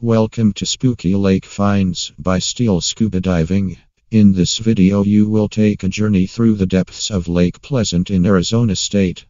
Welcome to Spooky Lake Finds by Steele Scuba Diving. In this video you will take a journey through the depths of Lake Pleasant in Arizona State.